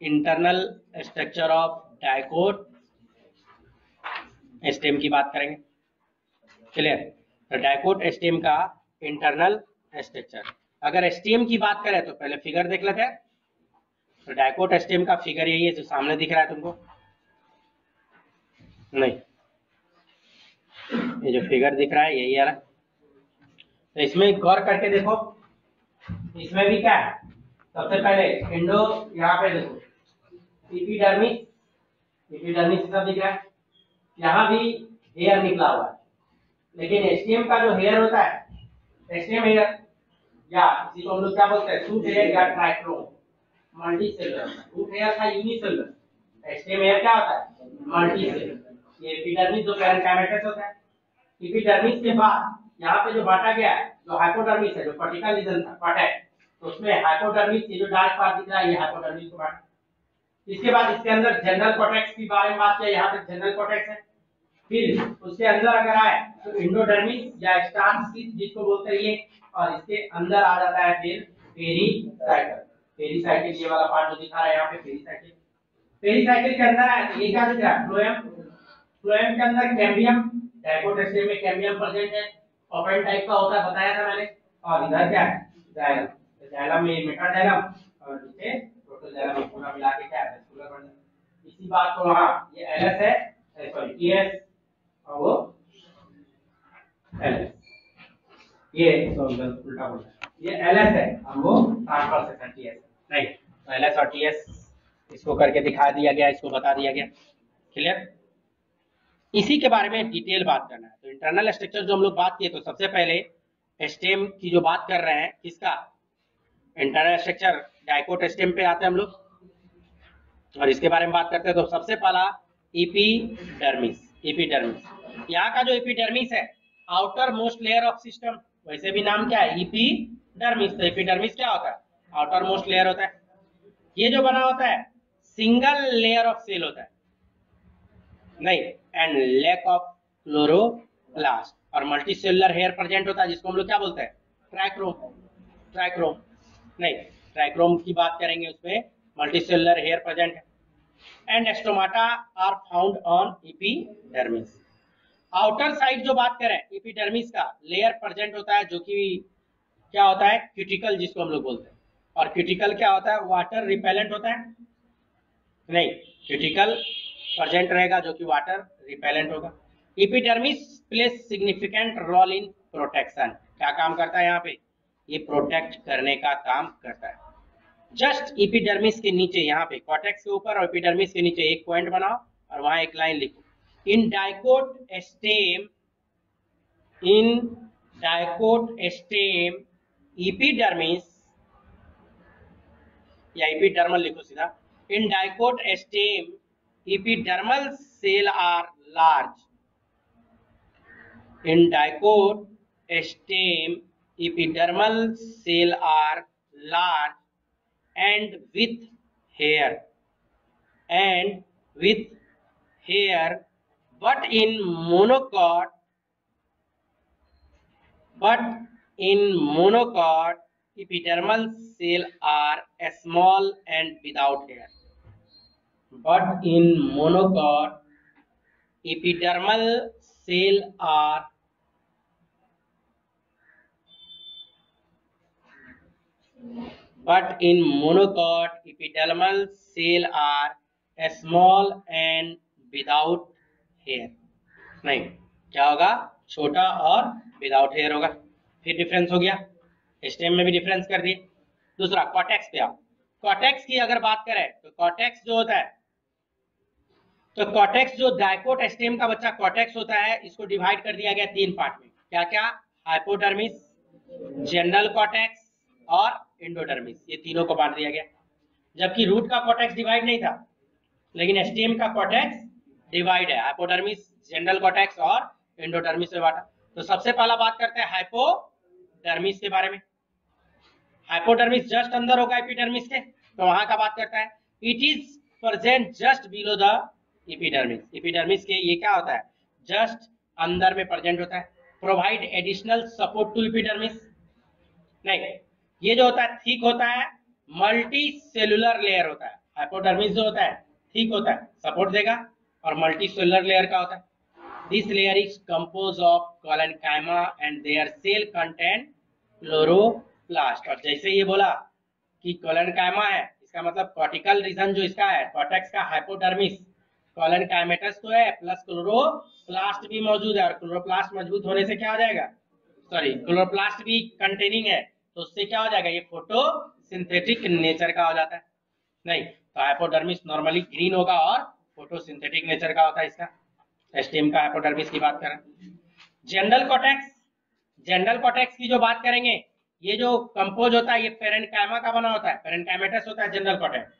Internal structure of dicot stem की बात करेंगे। क्लियर तो डायकोट स्टेम का इंटरनल स्ट्रक्चर अगर स्टेम की बात करें तो पहले फिगर देख लेते हैं। तो डायकोट स्टेम का फिगर यही है जो सामने दिख रहा है तुमको। नहीं। ये जो फिगर दिख रहा है, यही आ रहा तो इसमें गौर करके देखो। इसमें भी क्या है? सबसे पहले इंडो यहाँ पे देखो। इपीडर्मिस इपीडर्मिस सब दिख रहा है? यहाँ भी हेयर निकला हुआ है। लेकिन एस्टियम का जो हेयर होता है एस्टियम हेयर या इसी को हम लोग क्या बोलते हैं? सूट हेयर या trichome multi cellular shoot hair था यूनिसेलुलर एस्टियम हेयर क्या होता है? मल्टी सेलुलर ये एपिडर्मिस जो पैरेंकाइमेटस होता है। एपिडर्मिस के बाद यहाँ पे जो बांटा गया है, जो हाइपोडर्मिस है, जो पर्टिकल रीजन था कॉटेक्ट तो उसमें हाइपोडर्मिस ये जो डार्क पार्ट दिख रहा है, ये हाइपोडर्मिस को बांटा। इसके बाद इसके अंदर जनरल कॉटेक्स के बारे में बात किया, यहाँ पे जनरल कॉटेक्स है। फिर उसके अंदर अगर आए तो इंडोडर्मिस या स्टार्च जिसको बोलते हैं ये, और इसके अंदर आ जाता है फिर पेरीसाइकिल पेरीसाइकिल ये वाला पार्ट जो दिखा रहा है यहाँ पे पेरीसाइकिल पेरीसाइकिल के अंदर आए तो ये क्या दिख रहा है? फ्लोएम फ्लोएम के अंदर कैम्बियम डाइकोटेस्टियम में कैम्बियम प्रेजेंट है। ओपन टाइप का होता है, बताया था मैंने। और इधर क्या है? जाइलम जाइलम में मेटाजाइलम और नीचे पूरा मिला के क्या है इसी बात को वहाँ ये एलएस है सॉरी टीएस और वो एलएस ये उल्टा बोलता ये एलएस है, और वो ट्रांसफ़र सेक्शन टीएस तो एलएस और टीएस इसको करके दिखा दिया गया, इसको बता दिया गया। क्लियर इसी के बारे में डिटेल बात करना है। तो इंटरनल स्ट्रक्चर जो हम लोग बात किए तो सबसे पहले स्टेम की जो बात कर रहे हैं, किसका? इंटरनल स्ट्रक्चर डाइकोट स्टेम पे आते हैं हम लोग। और इसके बारे में बात करते हैं तो सबसे पहला इपीडर्मिस इपीडर्मिस यहाँ का जो इपीडर्मिस है outermost layer of system वैसे भी नाम क्या है? इपीडर्मिस तो इपीडर्मिस क्या होता है? आउटर मोस्ट लेयर होता है। ये जो बना होता है सिंगल लेयर ऑफ़ सेल होता है। नहीं एंड लैक ऑफ़ क्लोरोप्लास्ट और मल्टीसेलुलर हेयर प्रेजेंट होता है, जिसको हम लोग क्या बोलते हैं? ट्राइक्रोम ट्राइक्रोम नहीं ट्राइक्रोम की बात करेंगे उसमें मल्टीसेलुलर हेयर प्रेजेंट है। And stomata are found on epidermis outer side जो बात करें इपीडर्मिस का लेयर प्रेजेंट होता है, जो कि क्या होता है? क्यूटिकल जिसको हम लोग बोलते हैं। और क्यूटिकल क्या होता है? वाटर रिपेलेंट होता है। नहीं क्यूटिकल प्रेजेंट रहेगा, जो कि वाटर रिपेलेंट होगा। Epidermis plays significant role in protection क्या काम करता है यहाँ पे? ये प्रोटेक्ट करने का काम करता है। जस्ट इपिडर्मिस के नीचे यहाँ पे कॉटेक्स के ऊपर और इपिडर्मिस के नीचे एक पॉइंट बनाओ और वहाँ एक लाइन लिखो। In dicot stem in dicot stem epidermis या इपिडर्मल लिखो सीधा। In dicot stem epidermal cell are large in dicot stem epidermal cell आर large. And with hair. And with hair but in monocot but in monocot epidermal cell are small and without hair. But in monocot epidermal cell are but in monocot epidermal cell are small and without hair. नहीं, क्या होगा? छोटा और without hair होगा। फिर difference हो गया। Stem में भी डिफरेंस कर दिए। दूसरा कॉटेक्स पे आओ। कॉटेक्स की अगर बात करें तो कॉटेक्स जो होता है तो कॉटेक्स जो डायकोट स्टेम का बच्चा कॉटेक्स होता है, इसको डिवाइड कर दिया गया तीन पार्ट में। क्या क्या हाइपोडर्मिस जनरल कॉटेक्स और इंडोडर्मिस, ये तीनों को बांट दिया गया। जबकि रूट का कॉटेक्स डिवाइड नहीं था, लेकिन स्टेम का कॉटेक्स डिवाइड है हाइपोडर्मिस जनरल कॉटेक्स और इंडोडर्मिस में बांटा। तो सबसे पहला बात करते हैं हाइपोडर्मिस के बारे में। हाइपोडर्मिस जस्ट अंदर होगा एपिडर्मिस के तो वहाँ का बात करता है। It is present just below the epidermis epidermis के ये क्या होता है? जस्ट अंदर में प्रेजेंट होता है। Provide additional support to epidermis नहीं ये जो होता है थिक होता है मल्टी सेलुलर लेयर होता है। हाइपोडर्मिस जो होता है, ठीक होता है सपोर्ट देगा, और मल्टी सेलुलर लेयर का होता है। This layer is compose of collenchyma and their cell content chloroplast और जैसे ये बोला कि कोलेनकाइमा है, इसका मतलब कॉर्टिकल रीजन जो इसका है कॉर्टेक्स का हाइपोडर्मिस कोलेनकाइमेटस तो है प्लस क्लोरोप्लास्ट भी मौजूद है, और क्लोरोप्लास्ट मज़बूत होने से क्या हो जाएगा? सॉरी क्लोरोप्लास्ट भी कंटेनिंग है। तो उससे क्या हो जाएगा? ये फ़ोटो सिंथेटिक नेचर का हो जाता है। नहीं तो हाइपोडर्मिस नॉर्मली ग्रीन होगा और फोटोसिंथेटिक नेचर का होता है इसका। एसटीएम का हाइपोडर्मिस की बात करें। जनरल कॉटेक्स जनरल कॉटेक्स की जो बात करेंगे, ये जो कंपोज होता है, ये पेरेंकाइमा का बना होता है। पेरेंकाइमेटस होता है जनरल कॉटेक्स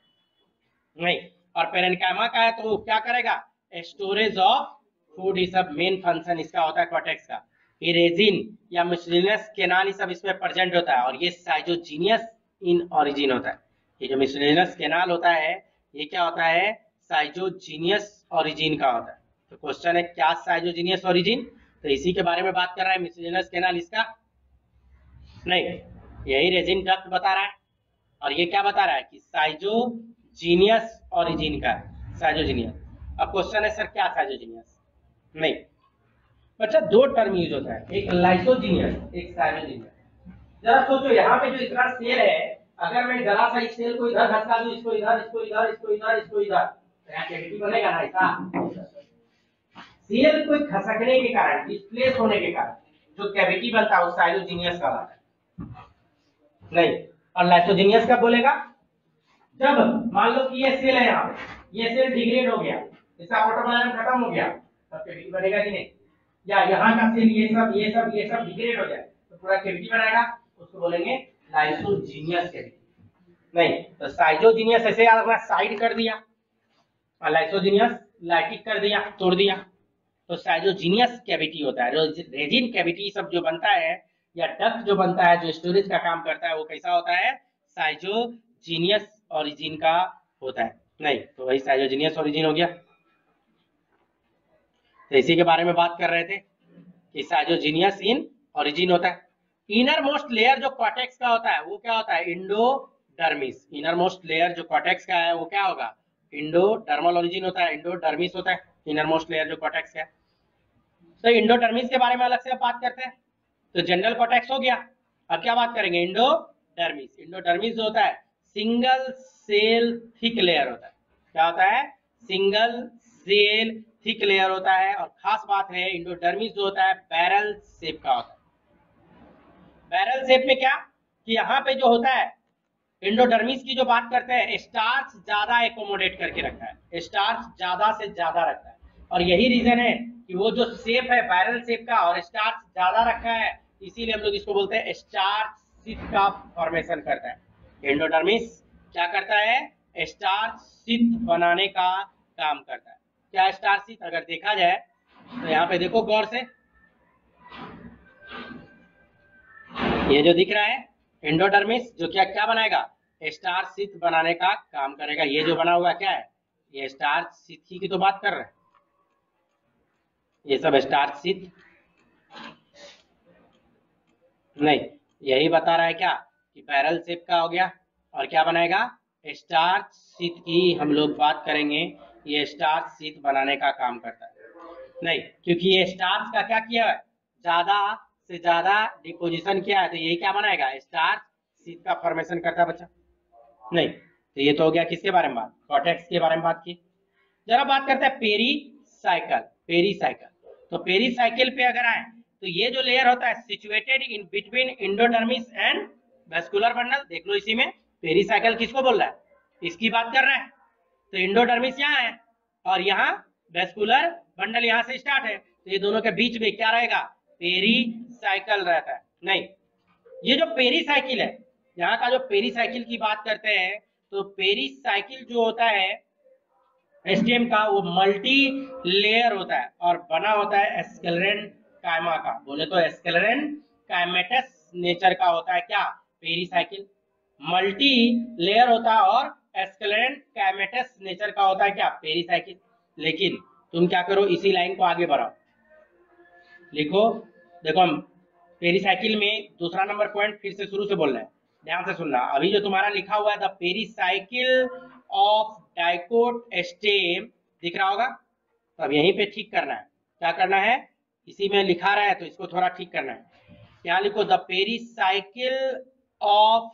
नहीं, और पेरेंकाइमा का है तो क्या करेगा? स्टोरेज ऑफ़ फ़ूड इज़ सब मेन फ़ंक्शन इसका होता है कॉटेक्स का। ये रेजिन या मिसलिनस केनाल ये सब इसमें प्रेजेंट होता है। और ये साइजोजीनियस इन ओरिजिन होता है। ये जो मिसलिनस केनाल होता है, ये क्या होता है? साइजोजीनियस ओरिजिन का होता है। तो क्वेश्चन है, क्या साइजोजीनियस ओरिजिन तो इसी के बारे में बात कर रहा है मिसलिनस केनाल इसका। नहीं, यही रेजिन डक्ट बता रहा है। और ये क्या बता रहा है कि साइजोजीनियस ऑरिजिन का साइजोजीनियस। अब क्वेश्चन है सर क्या साइजोजीनियस? नहीं। बच्चा दो टर्म यूज़ होता है। एक लाइसोजीनियस एक जरा सोचो, यहाँ पे जो इतना सेल है, अगर मैं जरा सा इस सेल को इधर धक्का दूँ, इसको इधर इसको इधर इसको इधर इसको इधर तो बनेगा ना ऐसा। सेल को खसकने के कारण डिस्प्लेस होने के कारण, जो कैविटी बनता है उस साइलोजीनियस का है। नहीं, और लाइसोजीनियस कब बोलेगा? जब, मान लो कि ये सेल है यहाँ ये सेल डिग्रेड हो गया, इसका ऑटोप्लाज्म खत्म हो गया, तब कैविटी बनेगा कि नहीं? या यहाँ का सेल ये सब ये सब ये सब डिग्रेड हो जाए तो पूरा कैविटी बनाएगा, उसको बोलेंगे लाइसोजीनियस कैविटी नहीं तो साइजोजीनियस ऐसे याद रखना साइड कर दिया, और लाइसोजीनियस लाइटिक कर दिया, तोड़ दिया। तो साइजोजीनियस कैविटी होता है रेजिन कैविटी सब जो बनता है, या डक्ट जो बनता है, जो स्टोरेज का काम करता है, वो कैसा होता है? साइजोजीनियस ओरिजिन का होता है। नहीं तो वही साइजोजीनियस ओरिजिन हो गया। तो इसी के बारे में बात कर रहे थे कि साइजोजीनियस इन ओरिजिन होता है। इनर मोस्ट लेयर जो कॉटेक्स का होता है, वो क्या होता है? इंडोडर्मिस। इनर मोस्ट लेयर जो कॉटेक्स का है, वो क्या होगा? इंडोडर्मल ओरिजिन होता है, इंडोडर्मिस होता है। इनर मोस्ट लेयर जो कॉटेक्स का तो इंडोडर्मिस के बारे में अलग से बात करते हैं। तो जनरल कॉटेक्स हो गया। अब क्या बात करेंगे? इंडोडर्मिस। इंडोडर्मिस जो होता है, सिंगल सेल थिक लेयर होता है। क्या होता है? सिंगल सेल थिक लेयर होता है और खास बात है इंडोडर्मिस जो होता है बैरल शेप का होता है। बैरल शेप में क्या? कि यहाँ पे जो होता है इंडोडर्मिस की जो बात करते हैं स्टार्च ज़्यादा एकोमोडेट करके रखता है। स्टार्च ज़्यादा से ज़्यादा रखता है। और यही रीजन है कि वो जो शेप है बैरल शेप का और स्टार्च ज़्यादा रखा है, इसीलिए हम लोग इसको बोलते हैं स्टार्च का फॉर्मेशन करता है। इंडोडर्मिस क्या करता है? स्टार्च बनाने का काम करता है। क्या स्टार्च सिथ अगर देखा जाए तो यहाँ पे देखो गौर से। ये जो दिख रहा है इंडोडर्मिस जो क्या क्या बनाएगा? स्टार सिथ बनाने का काम करेगा। ये जो बना हुआ क्या है? ये स्टार सिथ की तो बात कर रहे हैं। ये सब स्टार सिथ। नहीं, यही बता रहा है क्या? कि पैरल शेप का हो गया। और क्या बनाएगा? स्टार सिथ की हम लोग बात करेंगे। ये स्टार सिथ बनाने का काम करता है। नहीं, क्योंकि ये स्टार्च का क्या किया है? ज़्यादा से ज़्यादा डिपोजिशन किया है तो यही क्या बनाएगा? स्टार सीट का फॉर्मेशन करता है बच्चा। नहीं तो ये तो हो गया किसके बारे में बात? कॉटेक्स के बारे में बात की। जरा बात करते हैं पेरी साइकिल पेरी साइकिल। तो पेरी साइकिल पे अगर आए तो ये जो लेयर होता है situated in between endodermis and vascular bundle देख लो इसी में। पेरी साइकिल किसको बोल रहा है? इसकी बात कर रहे हैं। तो इंडोडर्मिस यहाँ है और यहाँ वेस्कुलर बंडल यहाँ से स्टार्ट है। तो ये दोनों के बीच में क्या रहेगा? पेरी साइकिल रहता है। नहीं, ये जो पेरी साइकिल है, यहाँ का जो पेरी साइकिल की बात करते हैं तो पेरी साइकिल जो होता है एसटीएम का वो मल्टी लेयर होता है और बना होता है एस्केलरेन कायमा का। बोले तो एस्केलरेन कायमेटस नेचर का होता है क्या? पेरी साइकिल मल्टी लेयर होता है और एस्केलरेन कायमेटस नेचर का होता है क्या? पेरी साइकिल लेकिन तुम क्या करो? इसी लाइन को आगे बढ़ाओ। लिखो, देखो हम पेरीसाइकिल में दूसरा नंबर पॉइंट फिर से शुरू से बोल रहे हैं। ध्यान से सुनना। अभी जो तुम्हारा लिखा हुआ है the pericycle of dicot stem दिख रहा होगा? तो अब यहीं पे ठीक करना है। क्या करना है? इसी में लिखा रहा है तो इसको थोड़ा ठीक करना है। यहाँ लिखो? द पेरिसाइकिल ऑफ़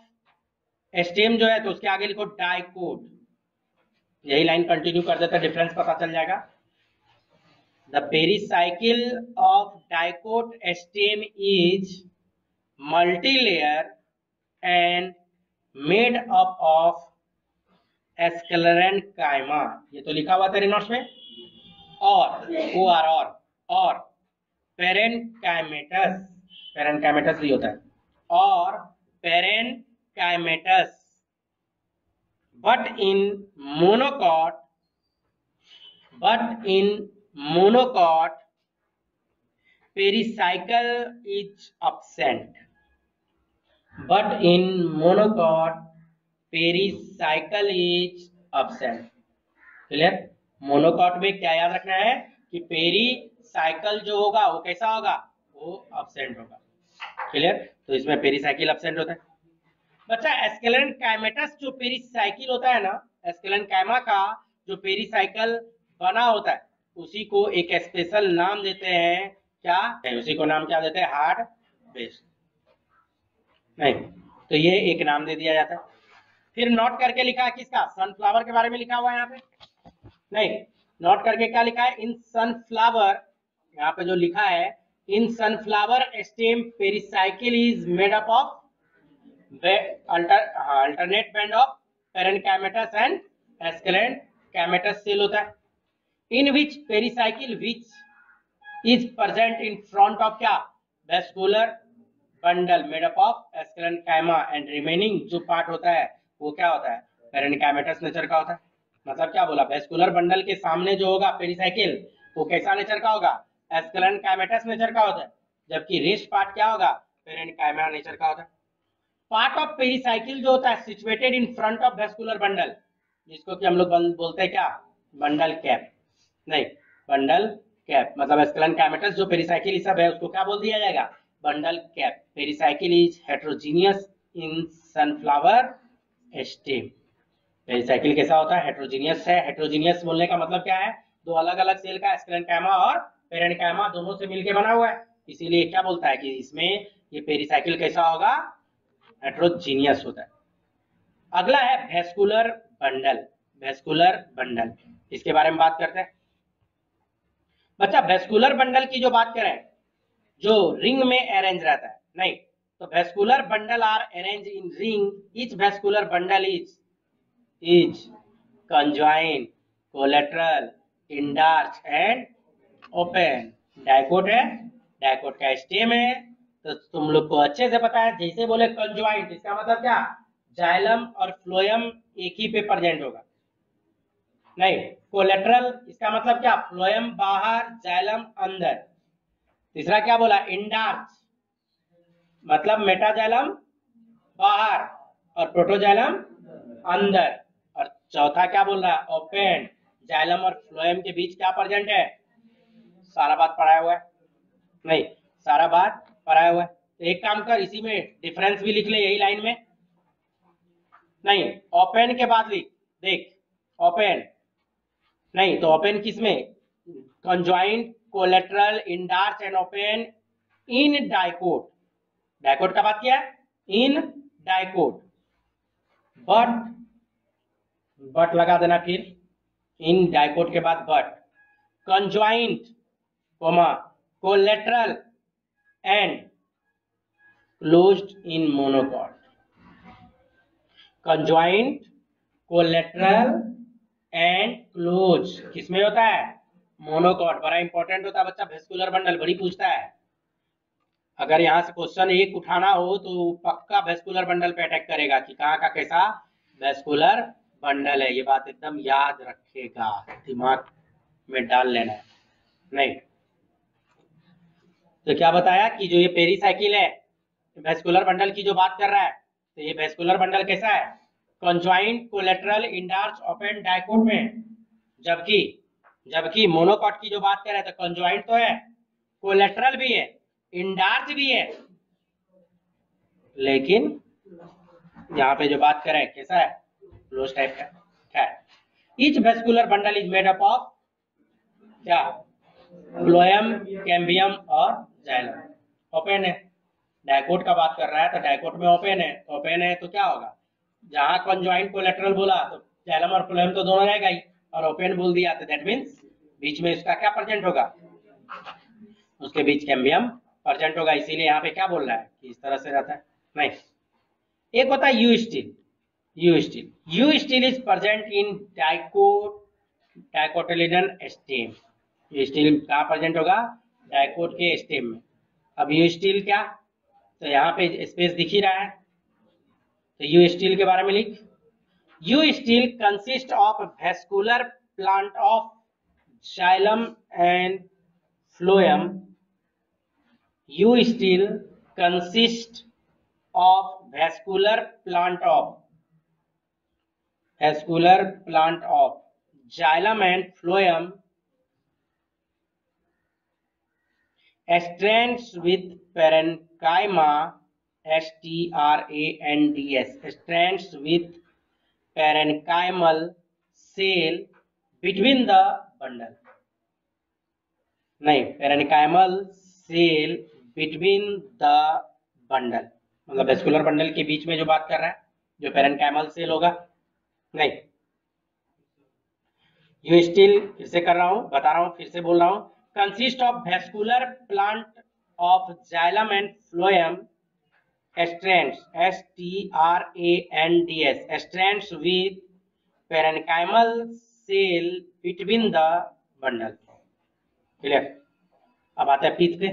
स्टेम जो है तो उसके आगे लिखो डाइकोट यही लाइन कंटिन्यू कर देते डिफरेंस पता चल जाएगा। The pericycle of dicot stem is multilayer and made up of कायमा ये तो लिखा हुआ तेरे नोट्स में। और ओ आर और और पेरेंकाइमेटस पेरेंकाइमेटस भी होता है। और parenchymatous but in monocot but in monocot pericycle is absent. But in monocot pericycle is absent. Clear monocot में क्या याद रखना है? कि पेरी साइकिल जो होगा, वो कैसा होगा? वो absent होगा। क्लियर तो इसमें पेरीसाइकिल absent होता है। बच्चा एस्केलन काइमेटस जो पेरीसाइकिल होता है ना, एस्केलन काइमा का जो पेरीसाइकिल बना होता है, उसी को एक स्पेशल नाम देते हैं। क्या? उसी को नाम क्या देते हैं? हार्ड बेस नहीं तो ये एक नाम दे दिया जाता है। फिर नोट करके लिखा है किसका? सनफ्लावर के बारे में लिखा हुआ है यहाँ पे। नहीं नोट करके क्या लिखा है? इन सनफ्लावर यहाँ पे जो लिखा है in sunflower stem pericycle is made up of alternate band of parenchymatous and sclerenchymatous cell होता है। In which pericycle which is present in front of क्या? Vascular bundle made up of sclerenchyma and remaining जो part होता है, वो क्या होता है? पेरेंकाइमेटस नेचर का होता है। मतलब क्या बोला? वेस्कुलर बंडल के सामने जो होगा पेरिसाइकिल वो कैसा नेचर का होगा? एस्केलन काइमेटस नेचर का होता है। जबकि रेस्ट पार्ट क्या होगा? पेरेंकाइमा नेचर का होता है। पार्ट ऑफ़ पेरिसाइकिल जो होता है situated in front of vascular bundle जिसको कि हम लोग बोलते हैं क्या? बंडल कैप नहीं बंडल कैप मतलब एस्केलन काइमेटस जो पेरिसाइकिल सब है, उसको क्या बोल दिया जाएगा? Bundle cap pericycle is heterogeneous in sunflower stem pericycle कैसा होता है? हेट्रोजीनियस है. हेट्रोजीनियस बोलने का मतलब क्या है? दो अलग अलग सेल का स्क्लेनकाइमा और पेरेंकाइमा दोनों से मिलके बना हुआ है। इसीलिए क्या बोलता है कि इसमें ये पेरिसाइकिल कैसा होगा? हेट्रोजीनियस होता है। अगला है वेस्कुलर बंडल वेस्कुलर बंडल इसके बारे में बात करते हैं। बच्चा वेस्कुलर बंडल की जो बात करें, जो रिंग में अरेंज रहता है, नहीं तो vascular bundle are arrange in ring each vascular bundle is is conjoint collateral endarch and open dicot है डाइकोट का स्टेम है तो तुम लोग को अच्छे से पता है, जैसे बोले कंज्वाइंट इसका मतलब क्या? जाइलम और फ्लोयम एक ही पे प्रेजेंट होगा। नहीं कोलेट्रल इसका मतलब क्या? फ्लोयम बाहर, जाइलम अंदर। तीसरा क्या बोला? इंडार्च मतलब मेटाजाइलम बाहर और प्रोटोजाइलम अंदर। और चौथा क्या बोल रहा है? ओपन जाइलम और फ्लोएम के बीच क्या प्रेजेंट है? सारा बात पढ़ाया हुआ है। नहीं, सारा बात पढ़ाया हुआ है। तो एक काम कर, इसी में डिफरेंस भी लिख ले यही लाइन में। नहीं ओपन के बाद लिख, देख ओपन नहीं तो ओपन किसमें? Conjoint collateral endarch and open in dicot dicot का बात क्या है? इन डाइकोट बट बट लगा देना फिर। इन डाइकोट के बाद but conjoint comma collateral and closed in monocot conjoint collateral and close किसमें होता है? मोनोकॉट बड़ा इंपॉर्टेंट होता है बच्चा वेस्कुलर बंडल बड़ी पूछता है। अगर यहाँ से क्वेश्चन एक उठाना हो तो पक्का वेस्कुलर बंडल पे अटैक करेगा कि कहाँ का कैसा वेस्कुलर बंडल है। ये बात एकदम याद रखेगा, दिमाग में डाल लेना नहीं तो क्या बताया कि जो ये पेरीसाइकिल है वेस्कुलर बंडल की जो बात कर रहा है तो ये वेस्कुलर बंडल कैसा है? Conjoint collateral endarch open dicot में, जबकि जबकि मोनोकॉट की जो बात कर रहे हैं तो कंज्वाइंट तो है कोलेट्रल भी है इंडार्च भी है। लेकिन, यहाँ पे जो बात करें कैसा है? क्लोज टाइप का खैर each vascular bundle is made up of क्या? फ्लोएम कैम्बियम और जाइलम ओपन है। डायकोट का बात कर रहा है तो डायकोट में ओपन है। तो ओपन है तो क्या होगा? जहाँ कंजॉइंट कोलेटरल बोला तो जाइलम और फ्लोएम तो दोनों रहेगा ही। और ओपन बोल दिया तो दैट मीन्स बीच में इसका क्या प्रेजेंट होगा? उसके बीच कैम्बियम प्रेजेंट होगा। इसीलिए यहाँ पे क्या बोल रहा है कि इस तरह से रहता है। नहीं। एक होता है eustele eustele eustele is present in dicot dicotyledon stem ये स्टील कहाँ प्रेजेंट होगा डायकोट के स्टेम में। अब यू स्टील क्या? तो यहाँ पे स्पेस दिख ही रहा है। तो यू स्टील के बारे में लिख। Eustele consist of vascular plant of xylem and phloem eustele consist of vascular plant of vascular plant of xylem and phloem strands with parenchyma, s t r a n d s. Strands with parenchymal cell between the bundle नहीं parenchymal cell between the bundle मतलब vascular bundle के बीच में जो बात कर रहा है, जो पेरेनिकाइमल सेल होगा। नहीं। यू स्टिल फिर से कर रहा हूँ, बता रहा हूँ, फिर से बोल रहा हूँ। Consist of vascular plant of xylem and phloem strands s t r a n d s strands with parenchymal cell between the bundle clear अब आता है पीत पे।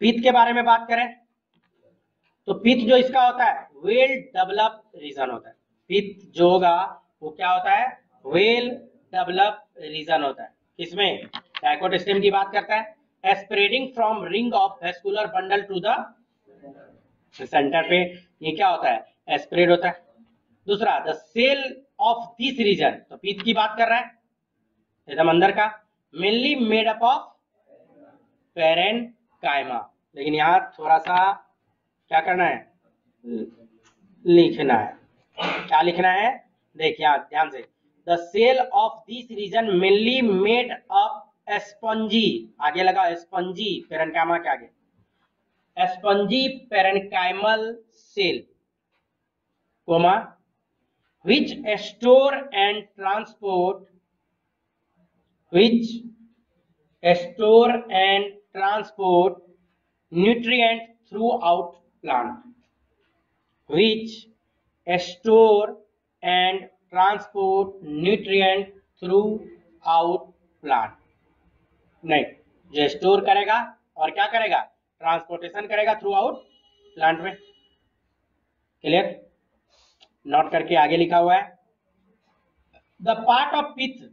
पीत के बारे में बात करें। तो पीत जो इसका होता है वेल डेवलप रीजन होता है। पीत जो होगा, वो क्या होता है? वेल डेवलप रीजन होता है। किसमें? डायकोट स्टेम की बात करता है। Spreading from ring of vascular bundle to the centre पे ये क्या होता है? स्प्रेड होता है। दूसरा the cell of this region तो पीत की बात कर रहा है। एकदम अंदर का। Mainly made up of parenchyma लेकिन यहाँ थोड़ा सा क्या करना है? लिखना है। क्या लिखना है? देखिए ध्यान से। The cell of this region mainly made up spongy आगे लगा एस्पोंजी पेरेंकाइमा के आगे। Spongy parenchymal cell. Comma which store and transport which store and transport nutrient throughout plant which store and transport nutrient throughout plant नहीं जो store करेगा और क्या करेगा? ट्रांसपोर्टेशन करेगा थ्रू आउट प्लांट में। क्लियर नोट करके आगे लिखा हुआ है। The part of pith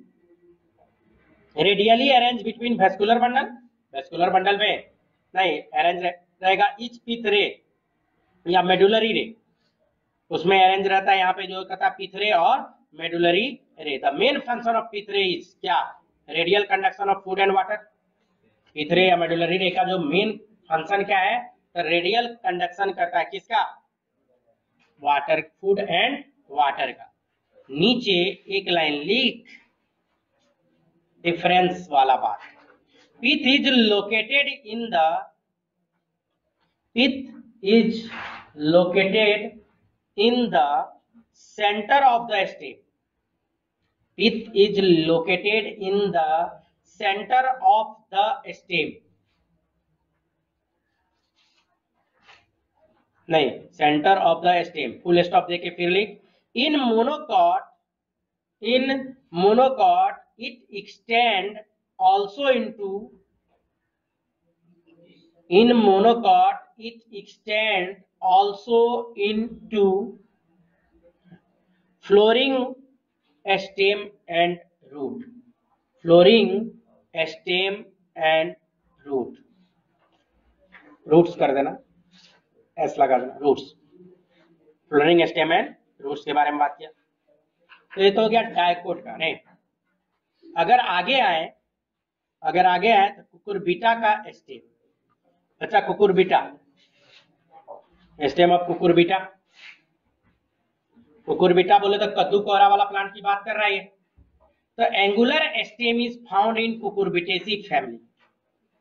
radially arrange between vascular bundle vascular bundle में नहीं अरेंज रहेगा इच पिथ रे या मेडुलरी रे उसमें अरेंज रहता है यहाँ पे जो कहता है पिथरे और medullary ray the main function of pith ray is क्या? Radial conduction of food and water. Pith ray या मेडुलरी रे का जो मेन फ़ंक्शन क्या है तो रेडियल कंडक्शन करता है किसका? वाटर, फ़ूड एंड वाटर का। नीचे एक लाइन लिख डिफरेंस वाला बात। Pith is located in the pith is located in the centre of the stem pith is located in the centre of the stem नहीं centre of the stem full stop देके फिर लिख। In monocot in monocot it extend also into in monocot it extend also into flowering stem and root. Flowering stem and root. Roots कर देना। S लगा देना। Roots. Flowering stem and roots के बारे में बात किया। तो ये तो हो गया डायकोट का नहीं अगर आगे आए, अगर आगे आए तो कुकुर बीटा का स्टेम अच्छा Cucurbita. Stem of Cucurbita. Cucurbita बोले तो कद्दू कोहरा वाला प्लांट की बात कर रहा है तो angular stem is found in Cucurbitaceae family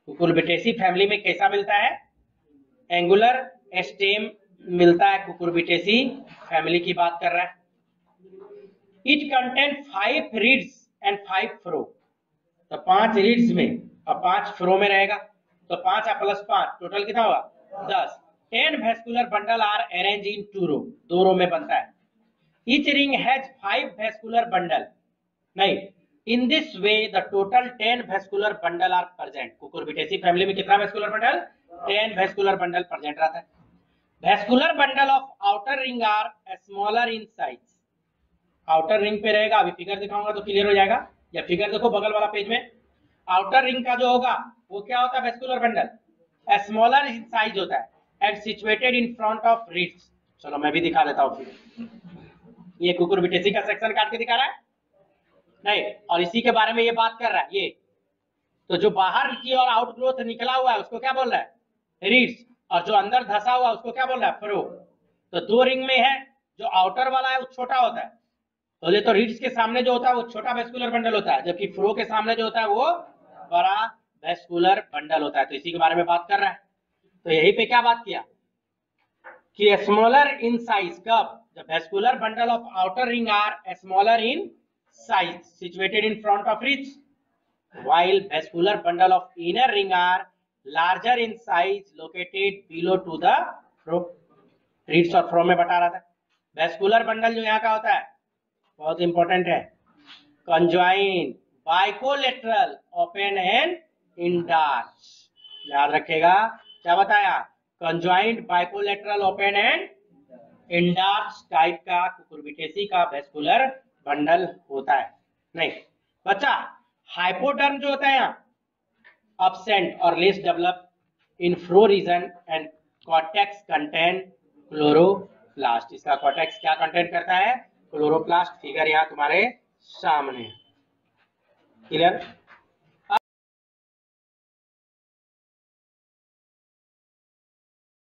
Cucurbitaceae family में कैसा मिलता है? एंगुलर एस्टेम मिलता है कुकुरबिटेसी फैमिली की बात कर रहा है। It content five ridges and five furrow तो पाँच रीड्स में और पाँच फ्रो में रहेगा। तो पाँच प्लस पाँच। टोटल कितना होगा? दस। Ten vascular bundle are arrange in two row दो रो में बनता है। Each ring has five vascular bundle नहीं in this way the total 10 vascular bundle are present cucurbitaceae family में कितना vascular bundle 10 vascular bundle present रहता है vascular bundle of outer ring are smaller in size outer ring पे रहेगा अभी figure दिखाऊँगा तो क्लियर हो जाएगा या फिगर देखो बगल वाला पेज में आउटर रिंग का जो होगा वो क्या होता है वेस्कुलर बंडल स्मॉलर साइज़ होता है and situated in front of ridges चलो मैं भी दिखा देता हूँ फिर ये कुकुर बिटेसी का सेक्शन काट के दिखा रहा है? नहीं, और इसी के बारे में ये बात कर रहा है, ये। तो जो बाहर की और आउट ग्रोथ निकला हुआ है, उसको क्या बोल रहा है? रीड्स और जो अंदर धसा हुआ उसको क्या बोल रहा है? फ्रो तो दो रिंग में है, जो आउटर वाला है, वो छोटा होता है। तो ये तो रीड्स के सामने जो होता है, वो छोटा वेस्कुलर बंडल होता है, जबकि फ्रो के सामने जो होता है, वो बड़ा वेस्कुलर बंडल होता है। तो इसी के बारे में बात कर रहा है। तो यही पे क्या बात किया? कि स्मॉलर इन साइज़ कब The vascular bundle of outer ring are smaller in size, situated in front of ridge, while vascular bundle of inner ring are larger in size, located below to the fro. Ridges और furrow में बता रहा था vascular bundle जो यहाँ का होता है बहुत इंपॉर्टेंट है conjoint bicollateral open and endarch याद रखेगा क्या बताया conjoint bicollateral open and endarch type का कुकुरबिटेसी का वेस्कुलर बंडल होता है। नहीं, बच्चा हाइपोडर्म जो होता है यहाँ अपसेंट और less develop in phloem region and cortex content chloroplast इसका कॉटेक्स क्या कंटेंट करता है? क्लोरोप्लास्ट फिगर यहाँ तुम्हारे सामने। क्लियर